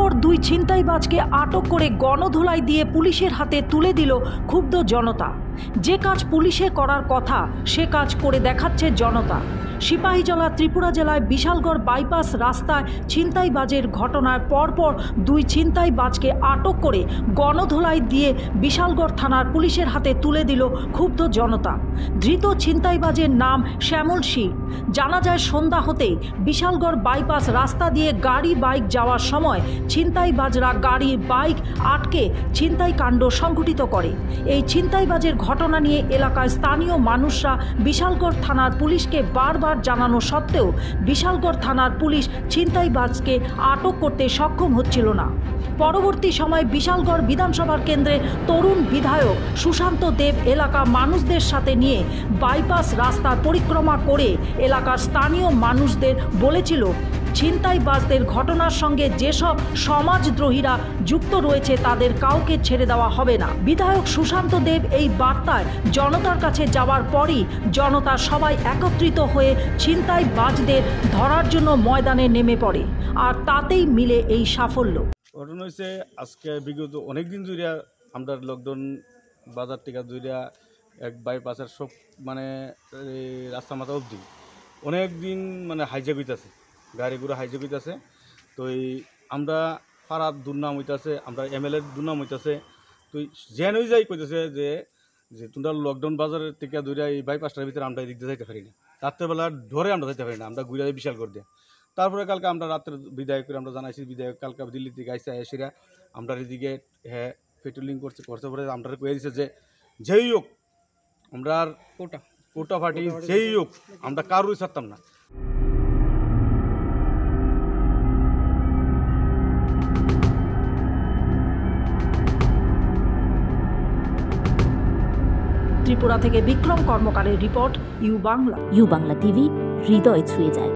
পরপর দুই ছিনতাইবাজকে আটক করে গণধোলাই দিয়ে পুলিশের হাতে তুলে দিল ক্ষুব্ধ জনতা। যে কাজ পুলিশে করার কথা, সে কাজ করে দেখাচ্ছে জনতা। সিপাহীজলা ত্রিপুরা জেলায় বিশালগড় বাইপাস রাস্তায় ছিনতাইবাজের ঘটনায় পরপর দুই ছিনতাইবাজকে আটক করে গণধোলাই দিয়ে বিশালগড় থানার পুলিশের হাতে তুলে দিল ক্ষুব্ধ জনতা। ধৃত ছিনতাইবাজের নাম শ্যামল শীল। জানা যায়, সন্ধ্যা হতেই বিশালগড় বাইপাস রাস্তা দিয়ে গাড়ি বাইক যাওয়ার সময় ছিনতাইবাজরা গাড়ি, বাইক আটকে ছিনতাই কাণ্ড সংঘটিত করে। এই ছিনতাইবাজের ঘটনা নিয়ে এলাকায় স্থানীয় মানুষরা বিশালগড় থানার পুলিশকে বারবার জানানো সত্ত্বেও বিশালগড় থানার পুলিশ ছিনতাইবাজকে আটক করতে সক্ষম হচ্ছিল না। পরবর্তী সময় বিশালগড় বিধানসভার কেন্দ্রে তরুণ বিধায়ক সুশান্ত দেব এলাকা মানুষদের সাথে নিয়ে বাইপাস রাস্তা পরিক্রমা করে এলাকার স্থানীয় মানুষদের বলেছিল ছিনতাইবাজদের ঘটনার সঙ্গে যেসব সমাজদ্রোহীরা যুক্ত রয়েছে তাদের কাউকে ছেড়ে দেওয়া হবে না। বিধায়ক সুশান্ত দেব এই বার্তায় জনতার কাছে যাওয়ার পরই জনতা সবাই একত্রিত হয়ে ছিনতাইবাজদের ধরার জন্য ময়দানে নেমে পড়ে। আর তাতেই মিলে এই সাফল্য। ঘটনা হয়েছে আজকে বিগত অনেক দিন ধরিয়া আমরা লকডাউন বাজার টিকা ধরিয়া এক বাইপাসের সব মানে রাস্তা মাথা অবধি অনেক দিন মানে হাইজাক হইতাছে। গাড়ি ঘোড়া হাইজাক হইতাছে। তো এই আমরা পাড়ার দুর্নাম হইতাছে আমরা এম এল এর দুর্নাম হইতাছে। তো জেন হয়ে যাই কইতেছে যে যে তোমরা লকডাউন বাজারের থেকে ধরিয়া এই বাইপাসটার ভিতরে আমরা এদিক দিয়ে যাইতে পারি না। রাত্রেবেলা ধরে আমরা যাইতে পারি না আমরা ঘুরে বিশাল করে দিয়ে তারপরে কালকে আমরা রাত্রে বিদায় করে আমরা জানাইছি বিদায় কালকে দিল্লি থেকে আইসে এসিরা। আমরা এদিকে হ্যাঁ পেট্রোলিং করছে করতে পরে আমরা কয়ে দিছে যে যেই হোক আমরা আর কোটা। কোটা পার্টি যেই হোক আমরা কারোই ছাড়তাম না। ত্রিপুরা থেকে Bikram কর্মকারের report U Bangla. U Bangla TV হৃদয় ছুঁয়ে যায়।